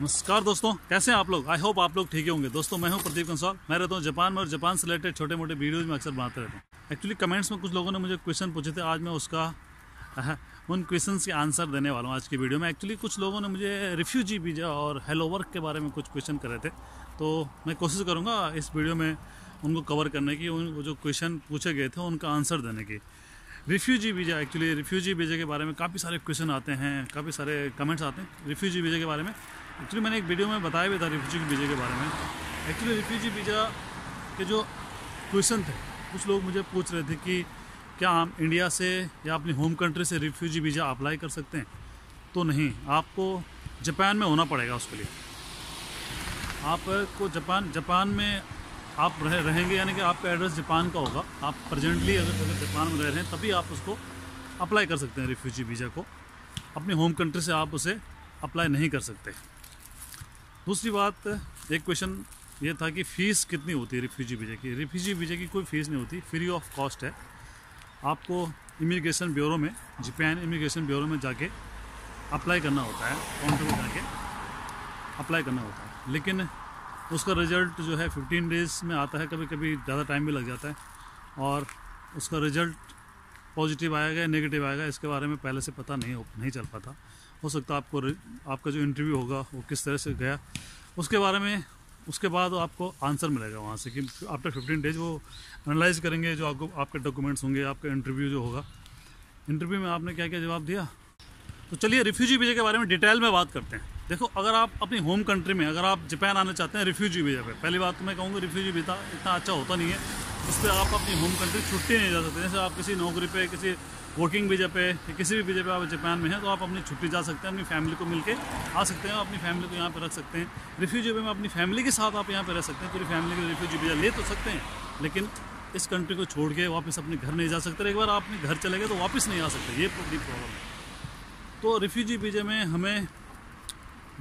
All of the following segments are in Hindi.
नमस्कार दोस्तों, कैसे हैं आप लोग? आई होप आप लोग ठीक होंगे। दोस्तों, मैं हूँ प्रदीप कंसौल मैं रहता हूँ जापान में और जापान से रिलेटेड छोटे मोटे वीडियोज़ में अक्सर बनाते रहता हूँ। एक्चुअली कमेंट्स में कुछ लोगों ने मुझे क्वेश्चन पूछे थे। आज मैं उसका उन क्वेश्चंस के आंसर देने वाला हूँ आज की वीडियो में। एक्चुअली कुछ लोगों ने मुझे रिफ्यूजी वीज़ा और हेलो वर्क के बारे में कुछ क्वेश्चन करे थे। तो मैं कोशिश करूँगा इस वीडियो में उनको कवर करने की, उन जो क्वेश्चन पूछे गए थे, उनका आंसर देने की। Refugee visa actually refugee visa के बारे में काफ़ी सारे क्वेश्चन आते हैं, काफ़ी सारे कमेंट्स आते हैं। रिफ्यूजी वीज़ा के बारे में एक्चुअली मैंने एक वीडियो में बताया भी था रिफ्यूजी वीज़ा के बारे में। एक्चुअली रिफ्यूजी वीज़ा के जो क्वेश्चन थे, कुछ लोग मुझे पूछ रहे थे कि क्या हम इंडिया से या अपनी होम कंट्री से रिफ्यूजी वीज़ा अप्लाई कर सकते हैं? तो नहीं, आपको जापान में होना पड़ेगा उसके लिए। आपको जापान जापान में आप रह, रहेंगे, यानी कि आपका एड्रेस जापान का होगा। आप प्रेजेंटली अगर अगर जापान में रह रहे हैं, तभी आप उसको अप्लाई कर सकते हैं रिफ्यूजी वीज़ा को। अपनी होम कंट्री से आप उसे अप्लाई नहीं कर सकते। दूसरी बात, एक क्वेश्चन ये था कि फ़ीस कितनी होती है रिफ्यूजी वीज़ा की? रिफ्यूजी वीज़ा की कोई फ़ीस नहीं होती फ्री ऑफ़ कॉस्ट है। आपको इमिग्रेशन ब्यूरो में जापान इमिग्रेशन ब्यूरो में जाके अप्लाई करना होता है काउंटर में जाके अप्लाई करना होता है। लेकिन उसका रिज़ल्ट जो है 15 डेज़ में आता है कभी कभी ज़्यादा टाइम भी लग जाता है और उसका रिज़ल्ट पॉजिटिव आएगा या नेगेटिव आएगा, इसके बारे में पहले से पता नहीं हो, नहीं चल पाता। हो सकता है आपको आपका जो इंटरव्यू होगा, वो किस तरह से गया, उसके बारे में, उसके बाद आपको आंसर मिलेगा वहाँ से कि आफ्टर फिफ्टीन डेज़ वो एनालाइज करेंगे जो आपको, आपके डॉक्यूमेंट्स होंगे, आपका इंटरव्यू जो होगा। इंटरव्यू में आपने क्या क्या जवाब दिया? तो चलिए रिफ्यूजी वीज़ा के बारे में डिटेल में बात करते हैं। देखो, अगर आप अपनी होम कंट्री में, अगर आप जापान आना चाहते हैं रिफ्यूजी वीज़ा पे, पहली बात तो मैं कहूँगा रिफ्यूजी वीज़ा इतना अच्छा होता नहीं है उस पर आप अपनी होम कंट्री छुट्टी नहीं जा सकते, जैसे आप किसी नौकरी पे, किसी वर्किंग वीज़ा पे, किसी भी वीज़ा पे आप जापान में हैं तो आप अपनी छुट्टी जा सकते हैं, अपनी फैमिली को मिलके आ सकते हैं अपनी फैमिली को यहाँ पर रख सकते हैं। रिफ्यूजी वे में अपनी फैमिली के साथ आप यहाँ पर रह सकते हैं, पूरी फैमिली के रिफ्यूजी वीज़ा ले तो सकते हैं, लेकिन इस कंट्री को छोड़ के वापस अपने घर नहीं जा सकते। एक बार आप अपने घर चले गए तो वापस नहीं आ सकते, ये प्रॉब्लम है। तो रिफ्यूजी वीज़े में हमें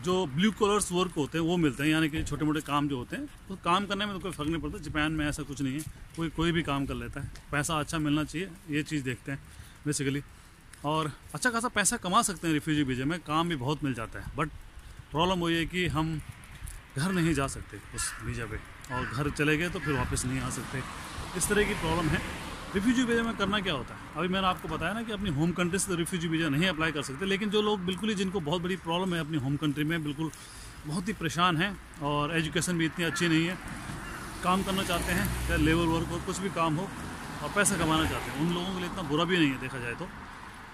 जो ब्लू कलर्स वर्क होते हैं, वो मिलते हैं, यानी कि छोटे मोटे काम जो होते हैं तो काम करने में तो कोई फ़र्क नहीं पड़ता, जापान में ऐसा कुछ नहीं है, कोई कोई भी काम कर लेता है, पैसा अच्छा मिलना चाहिए, ये चीज़ देखते हैं। बेसिकली और अच्छा खासा पैसा कमा सकते हैं रिफ्यूजी वीज़े में, काम भी बहुत मिल जाता है। बट प्रॉब्लम वही है कि हम घर नहीं जा सकते उस वीज़ा पे। और घर चले गए तो फिर वापस नहीं आ सकते। इस तरह की प्रॉब्लम है। रिफ्यूजी वीज़ा में करना क्या होता है? अभी मैंने आपको बताया ना कि अपनी होम कंट्री से तो रिफ्यूजी वीज़ा नहीं अप्लाई कर सकते, लेकिन जो लोग बिल्कुल ही जिनको बहुत बड़ी प्रॉब्लम है अपनी होम कंट्री में, बिल्कुल बहुत ही परेशान हैं और एजुकेशन भी इतनी अच्छी नहीं है। काम करना चाहते हैं, चाहे लेबर वर्क हो कुछ भी काम हो और पैसा कमाना चाहते हैं। उन लोगों के लिए इतना बुरा भी नहीं है, देखा जाए तो।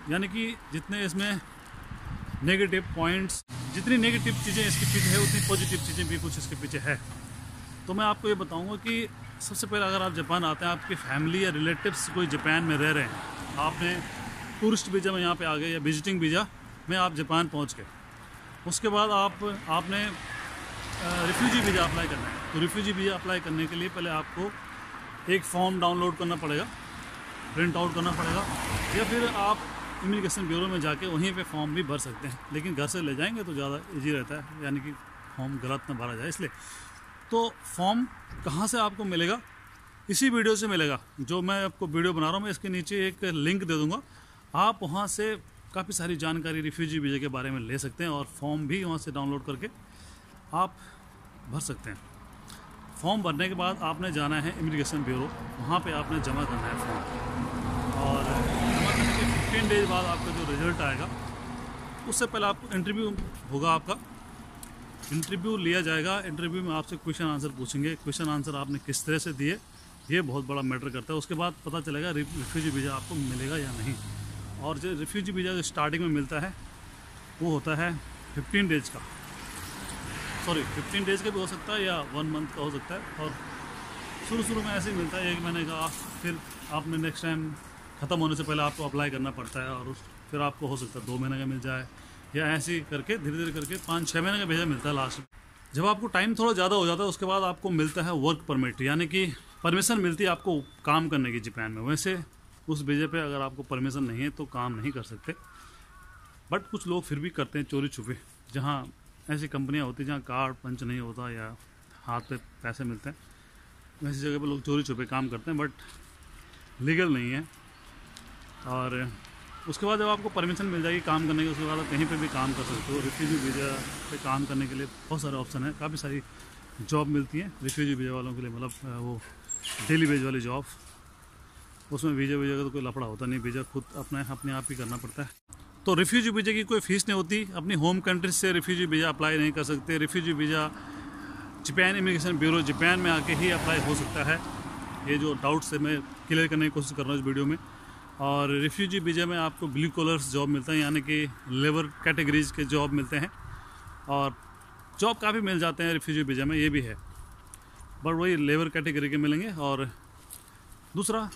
यानी कि जितने इसमें नेगेटिव पॉइंट्स जितनी नेगेटिव चीज़ें इसके पीछे है, उतनी पॉजिटिव चीज़ें भी कुछ इसके पीछे है। तो मैं आपको ये बताऊँगा कि सबसे पहले अगर आप जापान आते हैं, आपकी फैमिली या रिलेटिव्स कोई जापान में रह रहे हैं, आपने टूरिस्ट वीज़ा में यहाँ पे आ गए या विजिटिंग वीज़ा में आप जापान पहुँच गए। उसके बाद आप, आपने रिफ्यूजी वीज़ा अप्लाई करना है। तो रिफ्यूजी वीज़ा अप्लाई करने के लिए पहले आपको एक फॉर्म डाउनलोड करना पड़ेगा, प्रिंट आउट करना पड़ेगा, या फिर आप इमिग्रेशन ब्यूरो में जाके वहीं पे फॉर्म भी भर सकते हैं। लेकिन घर से ले जाएँगे तो ज़्यादा इजी रहता है, यानी कि फॉर्म गलत ना भरा जाए इसलिए। तो फॉर्म कहाँ से आपको मिलेगा? इसी वीडियो से मिलेगा, जो मैं आपको वीडियो बना रहा हूँ। मैं इसके नीचे एक लिंक दे दूँगा। आप वहाँ से काफ़ी सारी जानकारी रिफ्यूजी वीज़ा के बारे में ले सकते हैं और फॉर्म भी वहाँ से डाउनलोड करके आप भर सकते हैं। फॉर्म भरने के बाद आपने जाना है इमिग्रेशन ब्यूरो, वहाँ पे आपने जमा करना है फॉर्म। और जमा करने के फिफ्टीन डेज़ बाद आपका जो रिज़ल्ट आएगा, उससे पहले आपको इंटरव्यू होगा आपका। इंटरव्यू लिया जाएगा इंटरव्यू में आपसे क्वेश्चन आंसर पूछेंगे। क्वेश्चन आंसर आपने किस तरह से दिए, ये बहुत बड़ा मैटर करता है। उसके बाद पता चलेगा रिफ्यूजी वीज़ा आपको मिलेगा या नहीं। और जो रिफ्यूजी वीज़ा जो स्टार्टिंग में मिलता है, वो होता है फिफ्टीन डेज़ का। सॉरी फिफ्टीन डेज़ का भी हो सकता है या वन मंथ का हो सकता है। और शुरू शुरू में ऐसे ही मिलता है, एक महीने का फिर आपने नेक्स्ट टाइम ख़त्म होने से पहले आपको अप्लाई करना पड़ता है और उस, फिर आपको हो सकता है दो महीने का मिल जाए या ऐसे ही करके धीरे धीरे करके पाँच छः महीने का भेजा मिलता है लास्ट में। जब आपको टाइम थोड़ा ज़्यादा हो जाता है, उसके बाद आपको मिलता है वर्क परमिट यानी कि परमिशन मिलती है आपको काम करने की जापान में। वैसे उस वीज़े पे अगर आपको परमिशन नहीं है तो काम नहीं कर सकते। बट कुछ लोग फिर भी करते हैं चोरी छुपे जहाँ ऐसी कंपनियाँ होती जहाँ कार्ड पंच नहीं होता या हाथ पे पैसे मिलते हैं। वैसी जगह पे लोग चोरी छुपे काम करते हैं बट लीगल नहीं है। और उसके बाद जब आपको परमिशन मिल जाएगी काम करने की, उसके बाद आप कहीं पे भी काम कर सकते हो। रिफ्यूजी वीज़ा पे काम करने के लिए बहुत सारे ऑप्शन हैं। काफ़ी सारी जॉब मिलती हैं रिफ्यूजी वीज़ा वालों के लिए। मतलब वो डेली वेज वाली जॉब उसमें वीज़ा वीज़ा का तो कोई लफड़ा होता नहीं। वीज़ा खुद अपने अपने आप ही करना पड़ता है। तो रिफ्यूजी वीज़ा की कोई फ़ीस नहीं होती। अपनी होम कंट्री से रिफ्यूजी वीज़ा अप्लाई नहीं कर सकते। Refugee visa Japan immigration bureau Japan में आके ही अप्लाई हो सकता है। ये जो डाउट्स है, मैं क्लियर करने की कोशिश कर रहा हूँ इस वीडियो में। और रिफ्यूजी वीज़ा में आपको ब्लू कलर्स जॉब मिलता है, यानी कि लेबर कैटेगरीज के जॉब मिलते हैं। और जॉब काफ़ी मिल जाते हैं रिफ्यूजी वीज़ा में, ये भी है। बट वही लेबर कैटेगरी के मिलेंगे। और दूसरा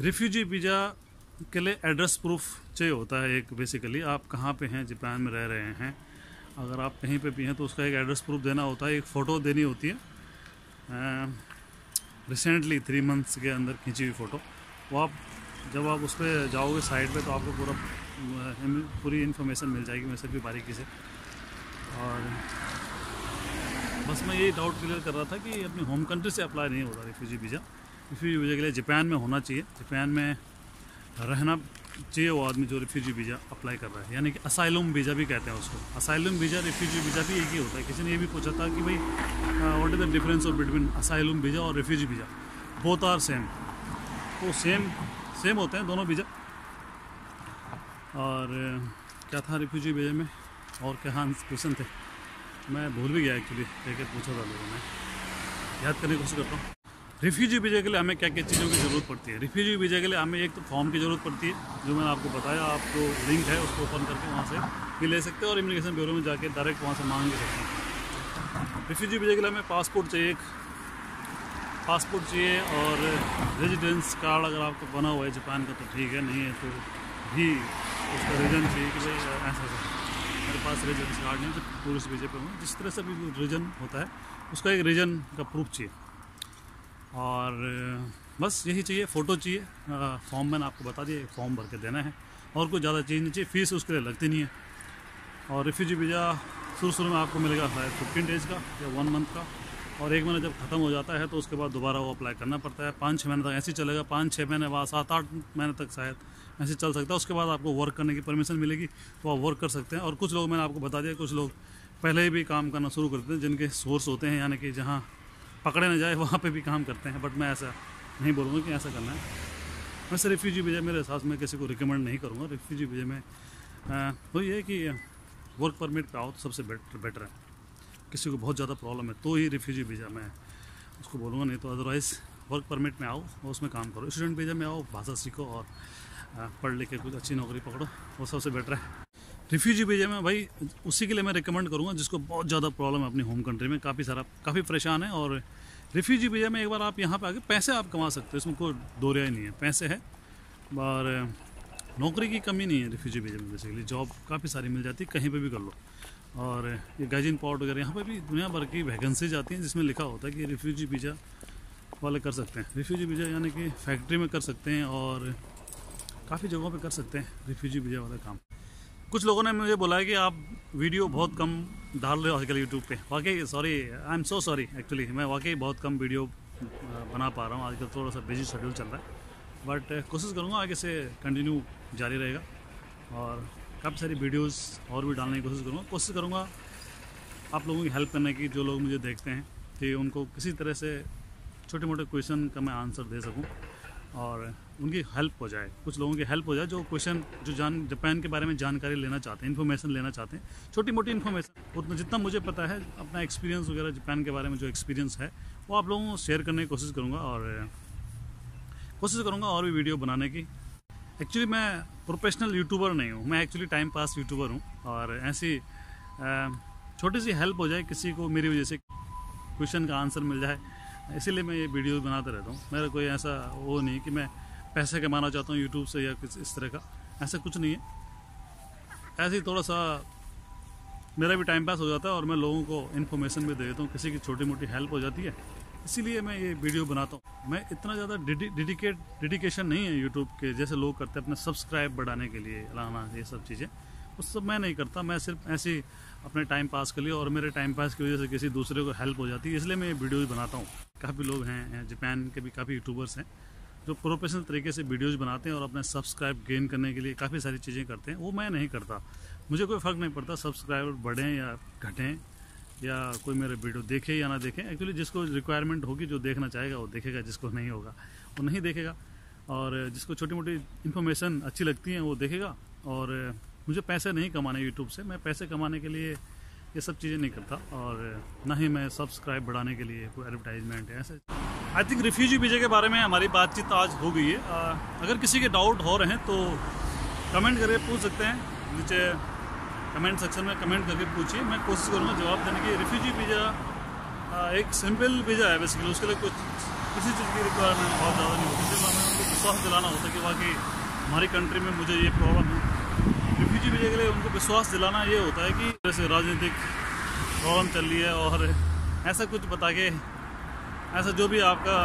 रिफ्यूजी वीज़ा के लिए एड्रेस प्रूफ चाहिए होता है एक बेसिकली आप कहाँ पे हैं? जापान में रह रहे हैं. अगर आप कहीं पे भी हैं तो उसका एक एड्रेस प्रूफ देना होता है. एक फ़ोटो देनी होती है. रिसेंटली थ्री मंथ्स के अंदर खींची हुई फ़ोटो वो आप, जब आप उस पर जाओगे साइड पे तो आपको पूरा पूरी इन्फॉर्मेशन मिल जाएगी. वैसे भी बारीकी से. और बस मैं यही डाउट क्लियर कर रहा था कि अपनी होम कंट्री से अप्लाई नहीं होता रिफ्यूजी वीज़ा रिफ्यूजी वीज़ा के लिए जापान में होना चाहिए. जापान में रहना चाहिए वो आदमी जो रिफ्यूजी वीज़ा अप्लाई कर रहा है। यानी कि असाइलम वीज़ा भी कहते हैं उसको। असाइलम वीज़ा रिफ्यूजी वीज़ा भी एक ही होता है। किसी ने ये भी पूछा था कि भाई what is the difference of between asylum visa और refugee visa both are same तो सेम सेम होते हैं दोनों वीज़ा और क्या था रिफ्यूजी वीज़ा में? और क्या हाँ क्वेश्चन थे? मैं भूल भी गया एक्चुअली क्या पूछा था लोगों ने। याद करने की कोशिश करता हूँ। रिफ्यूजी वीज़ा के लिए हमें क्या क्या चीज़ों की ज़रूरत पड़ती है? रिफ्यूजी वीज़ा के लिए हमें एक तो फॉर्म की ज़रूरत पड़ती है, जो मैंने आपको बताया, आपको लिंक है, उसको ओपन करके वहाँ से भी ले सकते हैं और इमिग्रेशन ब्यूरो में जाके डायरेक्ट वहाँ से मांग भी सकते हैं। रिफ्यूजी वीज़ा के लिए हमें पासपोर्ट चाहिए, एक पासपोर्ट चाहिए और रेजिडेंस कार्ड अगर आपको बना हुआ है जापान का तो ठीक है, नहीं है तो भी उसका रीज़न चाहिए कि ऐसा ऐसा मेरे पास रेजिडेंस कार्ड नहीं तो टूरिस्ट वीज़े पर हूँ। जिस तरह से भी रीजन होता है, उसका एक रीजन का प्रूफ चाहिए। और बस यही चाहिए, फ़ोटो चाहिए फॉर्म मैंने आपको बता दिया फॉर्म भर के देना है। और कोई ज़्यादा चीज़ नहीं चाहिए, फ़ीस उसके लिए लगती नहीं है। और रिफ्यूजी वीज़ा शुरू शुरू में आपको मिलेगा शायद फिफ्टीन डेज़ का या वन मंथ का। और एक महीना जब ख़त्म हो जाता है तो उसके बाद दोबारा वो अप्लाई करना पड़ता है। पाँच छः महीने तक ऐसे चलेगा, पाँच छः महीने बाद, सात आठ महीने तक शायद ऐसे चल सकता है। उसके बाद आपको वर्क करने की परमिशन मिलेगी तो आप वर्क कर सकते हैं। और कुछ लोग, मैंने आपको बता दिया, कुछ लोग पहले ही भी काम करना शुरू करते हैं, जिनके सोर्स होते हैं, यानी कि जहाँ पकड़े ना जाए, वहाँ पे भी काम करते हैं बट मैं ऐसा नहीं बोलूँगा कि ऐसा करना है। वैसे रिफ्यूजी वीज़ा मेरे हिसाब में किसी को रिकमेंड नहीं करूँगा। रिफ्यूजी वीज़ा में तो ये है कि वर्क परमिट पे आओ तो सबसे बेटर बेटर है। किसी को बहुत ज़्यादा प्रॉब्लम है तो ही रिफ्यूजी वीज़ा मैं उसको बोलूँगा, नहीं तो अदरवाइज़ वर्क परमिट में आओ और उसमें काम करो। स्टूडेंट वीज़ा में आओ, भाषा सीखो और पढ़ लिख के कुछ अच्छी नौकरी पकड़ो, वो सबसे बेटर है। रिफ्यूजी वीज़ा में भाई, उसी के लिए मैं रिकमेंड करूँगा, जिसको बहुत ज़्यादा प्रॉब्लम है अपनी होम कंट्री में। काफ़ी सारा, काफ़ी परेशान है और रिफ्यूजी वीज़ा में एक बार आप यहाँ पे आके पैसे आप कमा सकते हो, इसमें कोई दो रिया नहीं है। पैसे है, और नौकरी की कमी नहीं है रिफ्यूजी वीज़ा में बेसिकली जॉब काफ़ी सारी मिल जाती है, कहीं पर भी कर लो। और ये गाइजिन पॉट वगैरह, यहाँ पर भी दुनिया भर की वैकेंसीज आती हैं, जिसमें लिखा होता है कि रिफ्यूजी वीज़ा वाले कर सकते हैं। रिफ्यूजी वीज़ा यानी कि फैक्ट्री में कर सकते हैं और काफ़ी जगहों पे कर सकते हैं रिफ्यूजी वीज़ा वाला काम। कुछ लोगों ने मुझे बोला है कि आप वीडियो बहुत कम डाल रहे हो आजकल यूट्यूब पे। वाकई sorry I am so sorry actually मैं वाकई बहुत कम वीडियो बना पा रहा हूँ। आजकल थोड़ा सा बिज़ी शेड्यूल चल रहा है। बट कोशिश करूँगा आगे से कंटिन्यू जारी रहेगा। और काफ़ी सारी वीडियोस और भी डालने की कोशिश करूँगा। कोशिश करूँगा आप लोगों की हेल्प करने की, जो लोग मुझे देखते हैं, कि उनको किसी तरह से छोटे मोटे क्वेश्चन का मैं आंसर दे सकूँ। और उनकी हेल्प हो जाए, कुछ लोगों की हेल्प हो जाए जो क्वेश्चन जो जान जापान के बारे में जानकारी लेना चाहते हैं इन्फॉर्मेशन लेना चाहते हैं। छोटी मोटी इन्फॉर्मेशन उतना, जितना मुझे पता है, अपना एक्सपीरियंस वगैरह जापान के बारे में जो एक्सपीरियंस है, वो आप लोगों को शेयर करने की कोशिश करूँगा और, कोशिश करूँगा और भी वीडियो बनाने की। एक्चुअली मैं प्रोफेशनल यूट्यूबर नहीं हूँ, मैं एक्चुअली टाइम पास यूट्यूबर हूँ और ऐसी छोटी सी हेल्प हो जाए, किसी को मेरी वजह से क्वेश्चन का आंसर मिल जाए। इसीलिए मैं ये वीडियो बनाता रहता हूँ। मेरा कोई ऐसा वो नहीं कि मैं पैसे कमाना चाहता हूँ यूट्यूब से या कुछ इस तरह का। ऐसा कुछ नहीं है। ऐसे ही थोड़ा सा मेरा भी टाइम पास हो जाता है और मैं लोगों को इन्फॉर्मेशन भी दे देता हूँ। किसी की छोटी मोटी हेल्प हो जाती है। इसीलिए मैं ये वीडियो बनाता हूँ। मैं इतना ज़्यादा डेडिकेट डेडिकेशन नहीं है यूट्यूब के, जैसे लोग करते हैं अपने सब्सक्राइब बढ़ाने के लिए, लाना, ये सब चीज़ें। उस सब मैं नहीं करता, मैं सिर्फ़ ऐसे अपने टाइम पास के लिए और मेरे टाइम पास की वजह से किसी दूसरे को हेल्प हो जाती है, इसलिए मैं ये वीडियोज़ बनाता हूँ। काफ़ी लोग हैं जापान के भी काफ़ी यूट्यूबर्स हैं, जो प्रोफेशनल तरीके से वीडियोज़ बनाते हैं और अपने सब्सक्राइब गेन करने के लिए काफ़ी सारी चीज़ें करते हैं, वो मैं नहीं करता। मुझे कोई फ़र्क नहीं पड़ता सब्सक्राइबर बढ़ें या घटें, या कोई मेरे वीडियो देखे या ना देखे। एक्चुअली जिसको रिक्वायरमेंट होगी, जो देखना चाहेगा, वो देखेगा, जिसको नहीं होगा, वो नहीं देखेगा। और जिसको छोटी मोटी इन्फॉर्मेशन अच्छी लगती है, वो देखेगा। और मुझे पैसे नहीं कमाने यूट्यूब से मैं पैसे कमाने के लिए ये सब चीज़ें नहीं करता और ना ही मैं सब्सक्राइब बढ़ाने के लिए कोई एडवर्टाइजमेंट है ऐसे। आई थिंक रिफ्यूजी वीज़ा के बारे में हमारी बातचीत आज हो गई है। आ, अगर किसी के डाउट हो रहे हैं तो कमेंट करके पूछ सकते हैं। नीचे कमेंट सेक्शन में कमेंट करके पूछिए। मैं कोशिश करूँगा जवाब देने की। रिफ्यूजी वीज़ा एक सिंपल वीज़ा है बेसिकली उसके लिए कुछ किसी चीज़ की रिक्वायरमेंट बहुत ज़्यादा नहीं होती। सिर्फ़ हमें उनको विश्वास दिलाना होता है कि वाकई हमारी कंट्री में मुझे ये प्रॉब्लम है। रिफ्यूजी वीज़ा के लिए उनको विश्वास दिलाना ये होता है कि जैसे राजनीतिक प्रॉब्लम चल रही है और ऐसा कुछ बता के, ऐसा जो भी आपका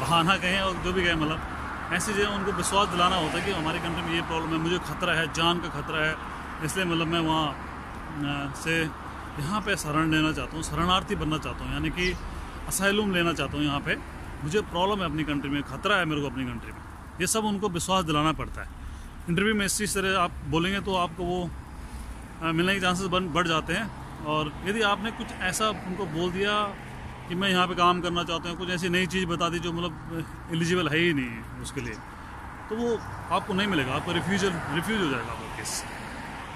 बहाना कहें और जो भी कहें मतलब ऐसी जगह उनको विश्वास दिलाना होता है कि हमारी कंट्री में ये प्रॉब्लम है, मुझे खतरा है, जान का खतरा है। इसलिए मतलब मैं वहाँ से यहाँ पे शरण लेना चाहता हूँ, शरणार्थी बनना चाहता हूँ, यानी कि असाइलूम लेना चाहता हूँ यहाँ पे। मुझे प्रॉब्लम है अपनी कंट्री में, खतरा है मेरे को अपनी कंट्री में। ये सब उनको विश्वास दिलाना पड़ता है। इंटरव्यू में इसी तरह आप बोलेंगे तो आपको वो मिलने के चांसेस बढ़ जाते हैं। और यदि आपने कुछ ऐसा उनको बोल दिया कि मैं यहाँ पे काम करना चाहता हूँ, कुछ ऐसी नई चीज़ बता दी जो मतलब एलिजिबल है ही नहीं उसके लिए तो वो आपको नहीं मिलेगा, आपका रिफ्यूजल रिफ्यूज हो जाएगा आपका केस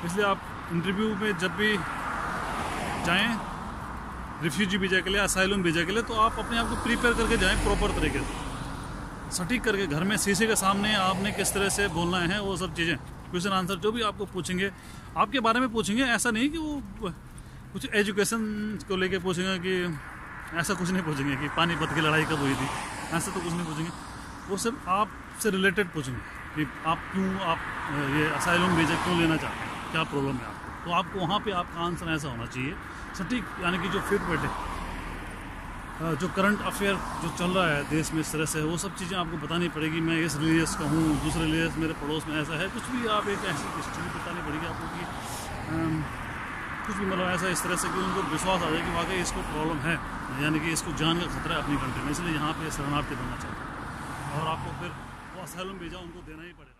इसलिए आप इंटरव्यू में जब भी जाएँ रिफ्यूजी वीज़ा के लिए असाइलम वीज़ा के लिए तो आप अपने आप को प्रिपेयर करके जाएँ प्रॉपर तरीके से। सटीक करके घर में शीशे के सामने आपने किस तरह से बोलना है, वो सब चीज़ें क्वेश्चन आंसर जो भी आपको पूछेंगे, आपके बारे में पूछेंगे, ऐसा नहीं कि वो कुछ एजुकेशन को लेके पूछेंगे कि ऐसा कुछ नहीं पूछेंगे कि पानीपत की लड़ाई कब हुई थी, ऐसा तो कुछ नहीं पूछेंगे। वो सिर्फ़ आपसे रिलेटेड पूछेंगे कि आप क्यों, आप, ये असाइलम वीज़ा क्यों लेना चाहते हैं, क्या प्रॉब्लम है आपको? तो आपको वहाँ पे आपका आंसर ऐसा होना चाहिए, सटीक, यानी कि जो फिट बैठे जो करंट अफेयर जो चल रहा है देश में इस तरह से, वो सब चीज़ें आपको बतानी पड़ेगी। मैं इस रिलीजियस का हूँ, दूसरे रिलीजियस मेरे पड़ोस में ऐसा है। कुछ भी आप एक ऐसी हिस्ट्री बतानी पड़ेगी आपको कि कुछ भी मतलब ऐसा इस तरह से कि उनको विश्वास आ जाए कि वाकई इसको प्रॉब्लम है, यानी कि इसको जान का खतरा है अपनी कंट्री में। इसलिए यहाँ पर शरणार्थी बनना चाहिए और आपको फिर वो असलम भेजा उनको देना ही पड़ेगा।